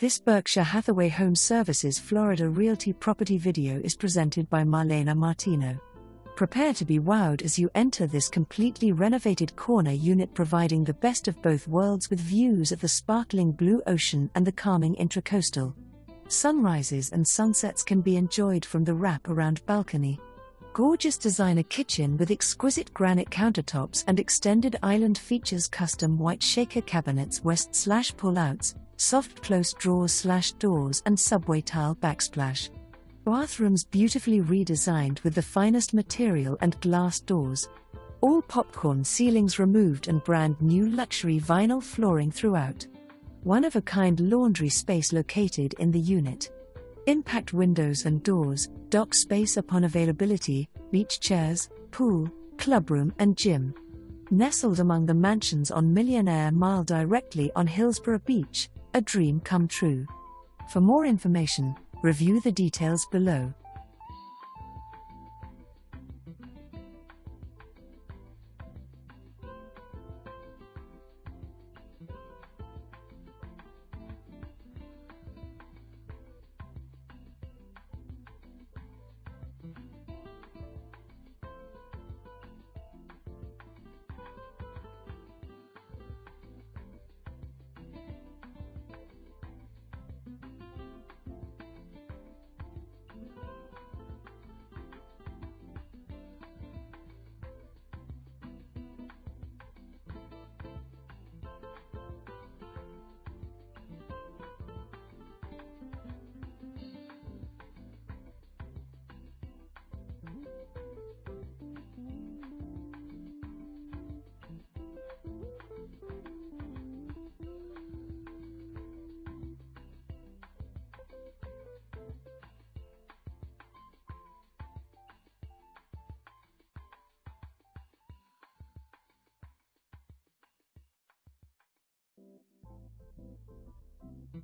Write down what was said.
This Berkshire Hathaway Home Services Florida Realty property video is presented by Marlena Martino. Prepare to be wowed as you enter this completely renovated corner unit providing the best of both worlds with views of the sparkling blue ocean and the calming intracoastal. Sunrises and sunsets can be enjoyed from the wrap-around balcony. Gorgeous designer kitchen with exquisite granite countertops and extended island features custom white shaker cabinets west slash pull-outs, soft close drawers slash doors and subway tile backsplash. Bathrooms beautifully redesigned with the finest material and glass doors. All popcorn ceilings removed and brand new luxury vinyl flooring throughout. One of a kind laundry space located in the unit. Impact windows and doors, dock space upon availability, beach chairs, pool, clubroom, and gym. Nestled among the mansions on Millionaire Mile directly on Hillsboro Beach, a dream come true. For more information, Review the details below.